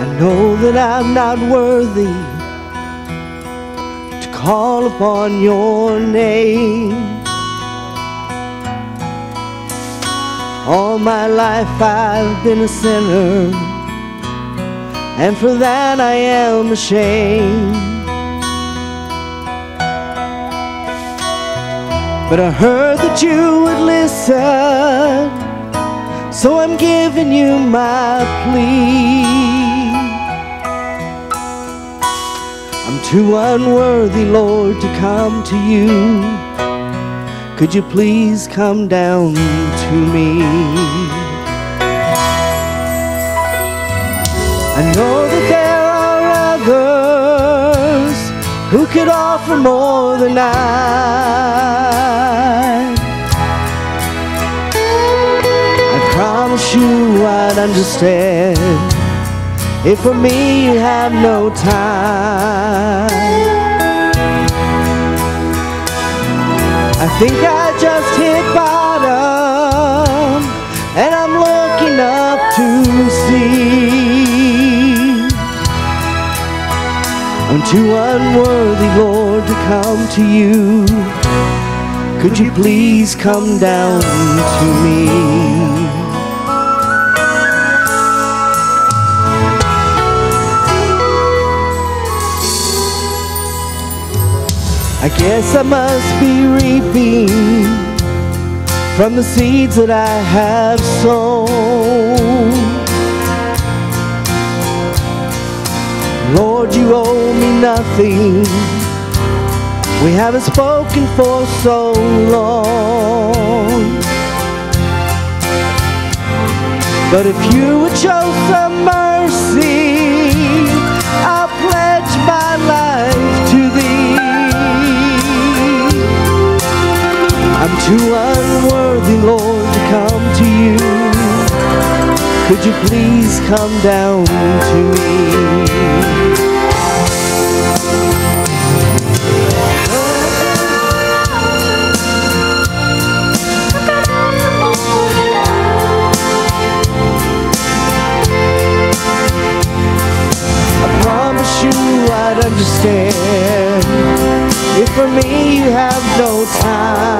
I know that I'm not worthy to call upon your name. All my life I've been a sinner, and for that I am ashamed. But I heard that you would listen, so I'm giving you my plea. I'm too unworthy, Lord, to come to you. Could you please come down to me? I know that there are others who could offer more than I. I promise you I'd understand if for me you have no time. I think I just hit bottom and I'm looking up to see. I'm too unworthy, Lord, to come to you. Could you please come down to me? I guess I must be reaping from the seeds that I have sown. Lord, you owe me nothing. We haven't spoken for so long. But if you would show some mercy, I'm too unworthy, Lord, to come to you. Could you please come down to me? I promise you I'd understand if for me you have no time.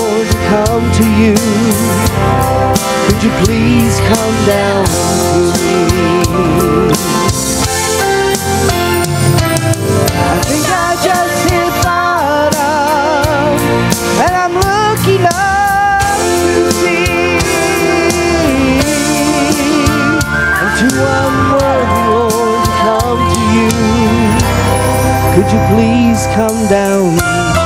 too unworthy, Lord, to come to you. Could you please come down?